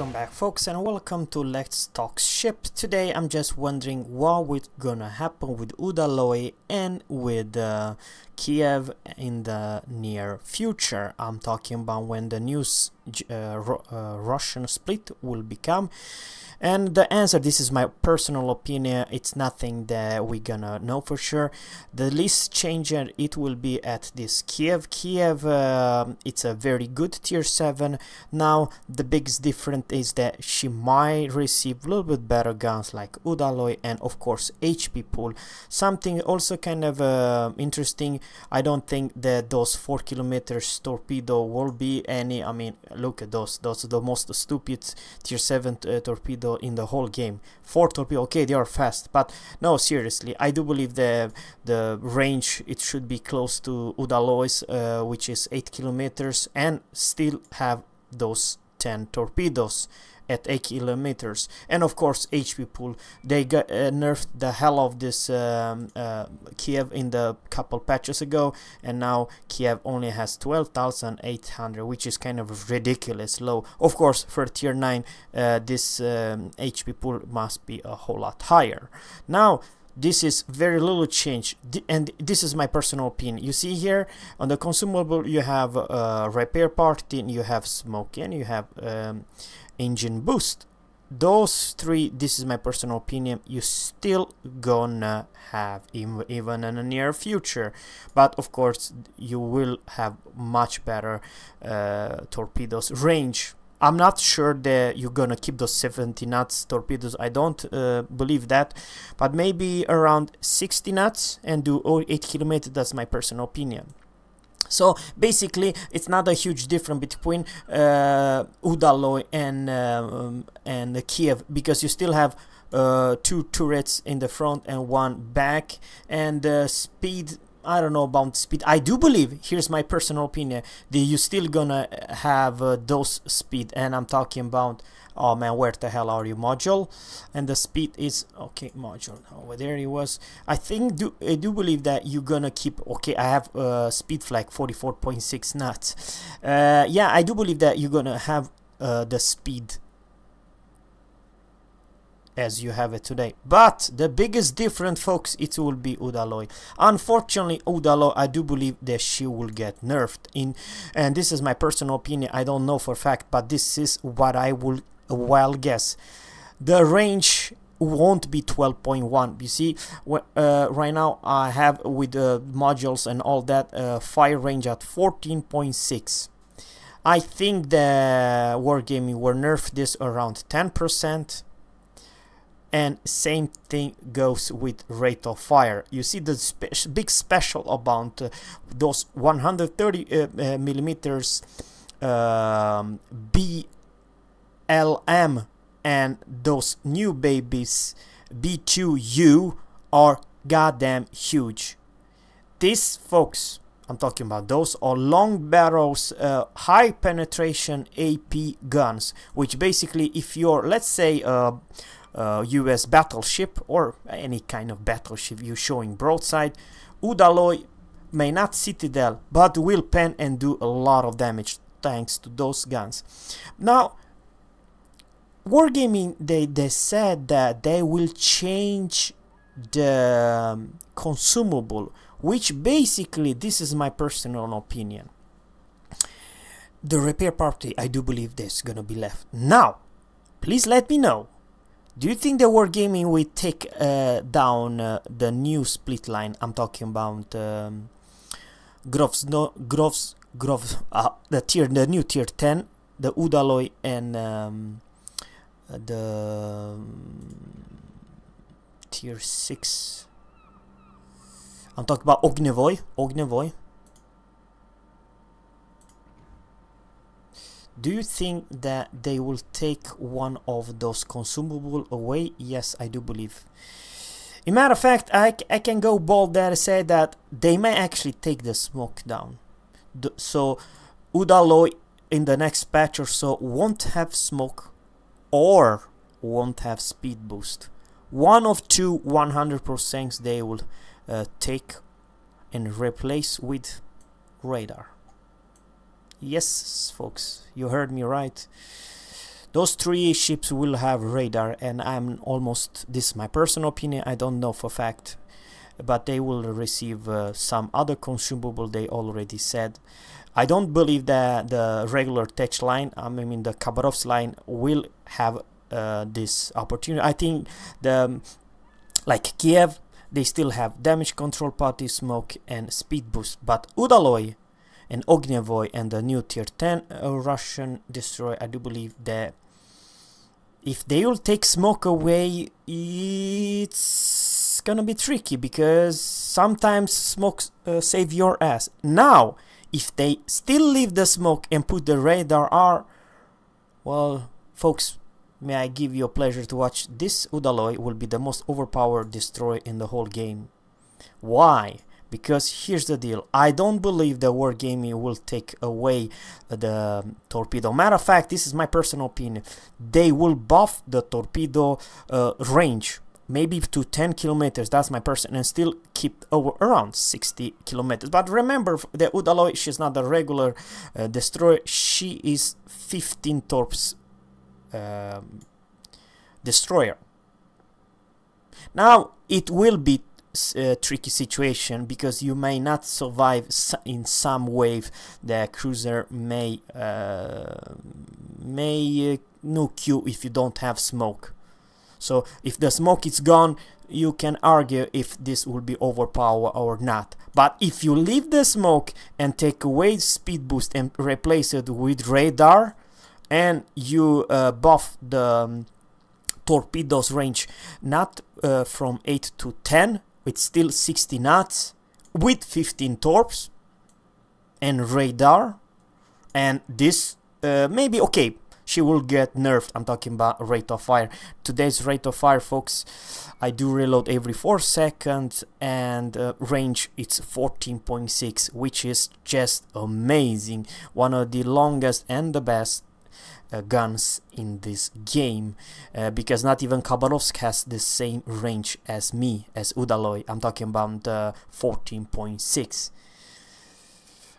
Welcome back folks and welcome to Let's Talk Ship. Today I'm just wondering what would gonna happen with Udaloi and with uh, Kiev in the near future. I'm talking about when the news uh, uh, Russian split will become and the answer, this is my personal opinion, it's nothing that we're gonna know for sure. The least changer it will be at this Kiev. Kiev, uh, it's a very good tier 7. Now, the biggest difference is that she might receive a little bit better guns like Udaloi and of course HP pool. Something also kind of uh, interesting, I don't think that those 4 kilometers torpedo will be any, I mean, look at those, those are the most stupid tier 7 uh, torpedo in the whole game. Four torpedo, okay, they are fast, but no, seriously, I do believe the the range it should be close to Udaloi's, uh, which is eight kilometers, and still have those 10 torpedoes at 8 kilometers. And of course HP pool. They got uh, nerfed the hell of this um, uh, Kiev in the couple patches ago. And now Kiev only has 12,800 which is kind of ridiculous low. Of course for tier 9 uh, this um, HP pool must be a whole lot higher. Now this is very little change. And this is my personal opinion. You see here on the consumable you have uh, repair part then you have smoke and you have um, engine boost those three this is my personal opinion you still gonna have even, in the near future but of course you will have much better uh, torpedoes range I'm not sure that you're gonna keep those 70 knots torpedoes. I don't uh, believe that, but maybe around 60 knots and do 8 kilometers. That's my personal opinion. So basically, it's not a huge difference between uh, Udaloi and uh, and Kiev because you still have uh, two turrets in the front and one back, and the speed. I don't know about speed. I do believe, here's my personal opinion, that you're still gonna have uh, those speed, and I'm talking about oh man where the hell are you? Module? And the speed is okay module. Over there it was. I think do I do believe that you're gonna keep okay I have uh, speed flag 44.6 knots. Uh, yeah I do believe that you're gonna have uh, the speed as you have it today. But the biggest difference, folks, it will be Udaloi. Unfortunately, Udaloi, I do believe that she will get nerfed. In, and this is my personal opinion. I don't know for fact, but this is what I will well guess. The range won't be 12.1 you see uh, right now I have with the modules and all that uh, fire range at 14.6 I think the Wargaming will nerf this around 10% and same thing goes with rate of fire you see the spe big special about uh, those 130 uh, uh, millimeters um, B LM and those new babies B2U are goddamn huge. These folks, I'm talking about those are long barrels, uh, high penetration AP guns, which basically if you're, let's say, a, a US battleship or any kind of battleship you're showing broadside, Udaloi may not citadel, but will pen and do a lot of damage thanks to those guns. Now, Wargaming they they said that they will change the um, consumable which basically this is my personal opinion. The repair party I do believe there's gonna be left. Now please let me know do you think the Wargaming will take uh, down uh, the new split line I'm talking about um, Groves no Groves Groves uh, the tier the new tier 10 the Udaloi and um, the um, tier 6 I'm talking about Ognevoy, Ognjevoy. Do you think that they will take one of those consumable away? Yes, I do believe. In matter of fact, I, I can go bold there and say that they may actually take the smoke down. The, so Udaloi in the next patch or so won't have smoke or won't have speed boost. One of two 100% they will uh, take and replace with radar. Yes, folks, you heard me right. Those three ships will have radar, and I'm almost, this is my personal opinion, I don't know for fact, but they will receive uh, some other consumable they already said. I don't believe that the regular tech line, I mean the Khabarovsk line, will have uh, this opportunity. I think the like Kiev, they still have damage control party, smoke, and speed boost, but Udaloi and Ognjevoy and the new tier 10 uh, Russian destroyer, I do believe that if they will take smoke away, it's gonna be tricky because sometimes smoke uh, save your ass. Now, if they still leave the smoke and put the radar R, well, folks, may I give you a pleasure to watch this Udaloi will be the most overpowered destroyer in the whole game. Why? Because here's the deal. I don't believe the Wargaming will take away the torpedo. Matter of fact this is my personal opinion. They will buff the torpedo uh, range maybe to 10 kilometers. That's my person and still keep over around 60 kilometers. But remember the Udaloi she's not a regular uh, destroyer. She is 15 torps um, destroyer. Now it will be uh, tricky situation because you may not survive in some wave. The cruiser may uh, may uh, nuke you if you don't have smoke. So if the smoke is gone you can argue if this will be overpower or not. But if you leave the smoke and take away speed boost and replace it with radar and you uh, buff the um, torpedoes range not uh, from 8 to 10 with still 60 knots with 15 torps and radar. And this uh, maybe okay she will get nerfed. I'm talking about rate of fire. Today's rate of fire folks i do reload every 4 seconds and uh, range it's 14.6 which is just amazing. One of the longest and the best uh, guns in this game uh, because not even Khabarovsk has the same range as me as Udaloi. I'm talking about uh, 14.6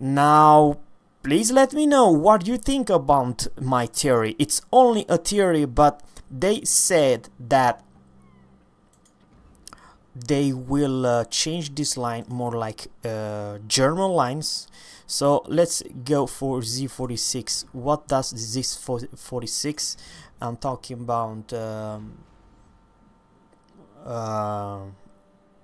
now please let me know what you think about my theory. It's only a theory but they said that they will uh, change this line more like uh, German lines so let's go for Z46 what does this 46 I'm talking about um, uh,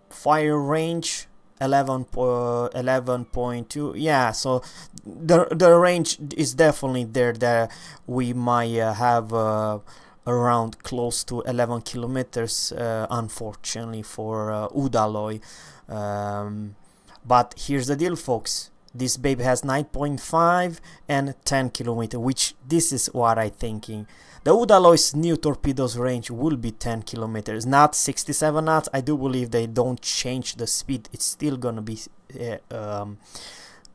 fire range 11 11.2 yeah so the the range is definitely there that we might uh, have uh, around close to 11 kilometers uh, unfortunately for uh, Udaloi. Um, but here's the deal folks this baby has 9.5 and 10 kilometer which this is what I'm thinking. The Udaloi's new torpedoes range will be 10 kilometers not 67 knots. I do believe they don't change the speed. It's still gonna be uh, um,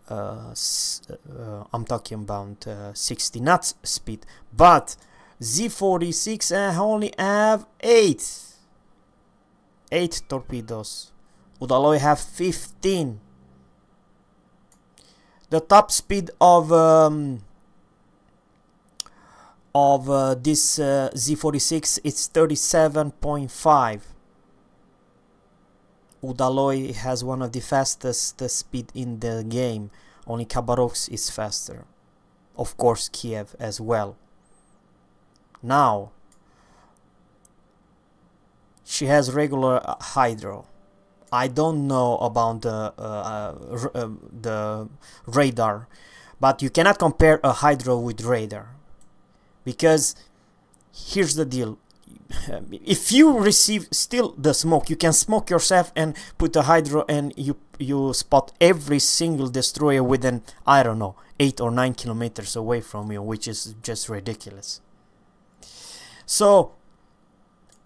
uh, uh, I'm talking about uh, 60 knots speed. But Z46 I only have 8 8 torpedoes. Udaloi have 15 the top speed of um, of uh, this uh, Z46 is 37.5 Udaloi has one of the fastest uh, speed in the game. Only Khabarovsk is faster. Of course Kiev as well. Now she has regular uh, hydro I don't know about the uh, uh, uh, the radar, but you cannot compare a hydro with radar. Because here's the deal: if you receive still the smoke you can smoke yourself and put a hydro and you you spot every single destroyer within i don't know 8 or 9 kilometers away from you which is just ridiculous. So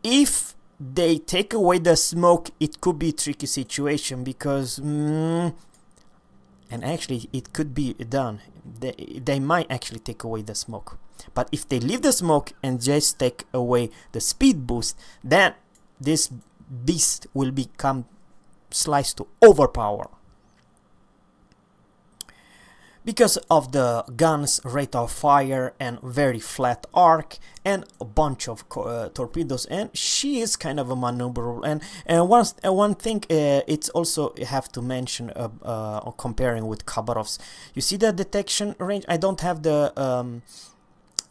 if they take away the smoke it could be a tricky situation because mm, and actually it could be done. They, they might actually take away the smoke. But if they leave the smoke and just take away the speed boost then this beast will become sliced to overpower because of the gun's rate of fire and very flat arc and a bunch of uh, torpedoes. And she is kind of a maneuverable. And and one uh, one thing uh, it's also have to mention uh, uh, comparing with Khabarovsk. You see the detection range? I don't have the um,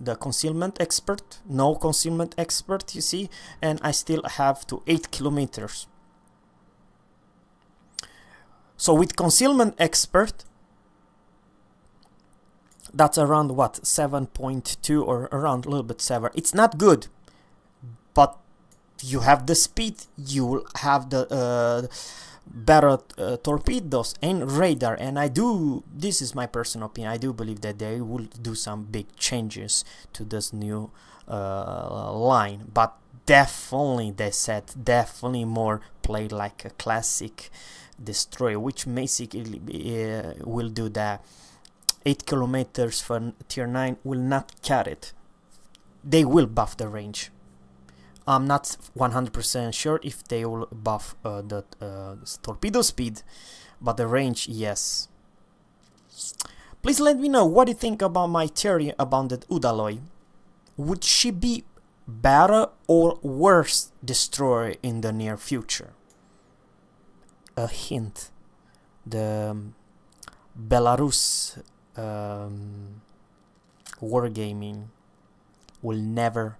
the concealment expert no concealment expert you see and I still have to 8 kilometers. So with concealment expert that's around what 7.2 or around a little bit 7 it's not good but you have the speed you will have the uh, better uh, torpedoes and radar. And I do this is my personal opinion I do believe that they will do some big changes to this new uh, line. But definitely they said definitely more play like a classic destroyer which basically uh, will do that 8 kilometers for tier 9 will not cut it. They will buff the range. I'm not 100% sure if they will buff uh, the uh, torpedo speed, but the range, yes. Please let me know what you think about my theory about the Udaloi. Would she be better or worse destroyer in the near future? A hint. The um, Belarus um, wargaming will never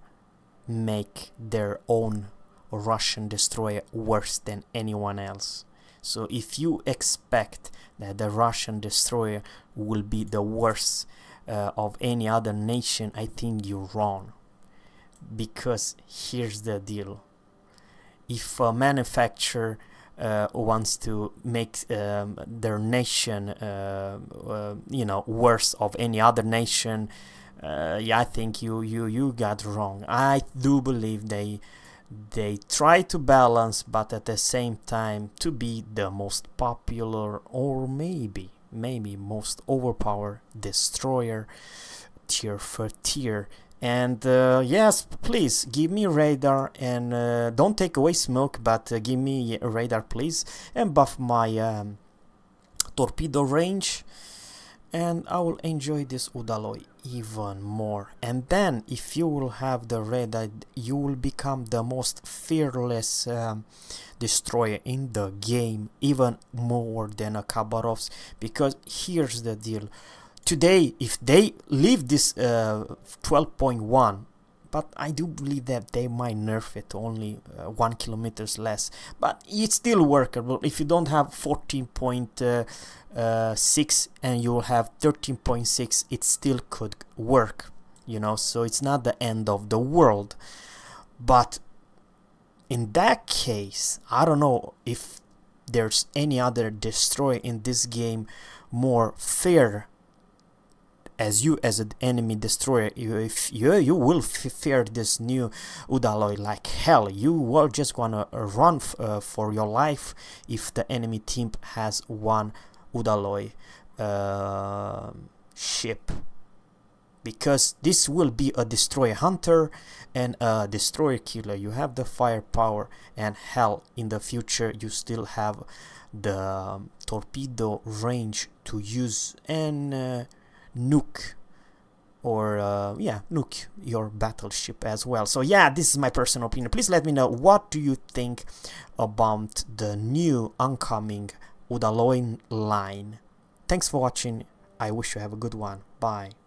make their own Russian destroyer worse than anyone else. So if you expect that the Russian destroyer will be the worst uh, of any other nation, I think you're wrong. Because here's the deal. If a manufacturer uh, wants to make um, their nation, uh, uh, you know, worse of any other nation, uh, yeah, I think you you you got wrong. I do believe they they try to balance, but at the same time to be the most popular or maybe maybe most overpowered destroyer tier for tier and uh, yes please give me radar and uh, don't take away smoke but uh, give me radar please and buff my um, torpedo range. And I will enjoy this Udaloi even more. And then if you will have the radar you will become the most fearless um, destroyer in the game even more than a Khabarovsk because here's the deal today if they leave this uh, 12.1 but I do believe that they might nerf it only uh, one kilometers less. But it's still workable. If you don't have 14.6 uh, and you will have 13.6 it still could work you know? So it's not the end of the world. But in that case I don't know if there's any other destroy in this game more fair as you as an enemy destroyer you, if you you will fear this new Udaloi like hell. You will just gonna run uh, for your life if the enemy team has one Udaloi uh, ship. Because this will be a destroyer hunter and a destroyer killer. You have the firepower and hell. In the future you still have the um, torpedo range to use. And uh, nuke. Or uh, yeah nuke your battleship as well. So yeah this is my personal opinion. Please let me know what do you think about the new oncoming Udaloi line? Thanks for watching. I wish you have a good one. Bye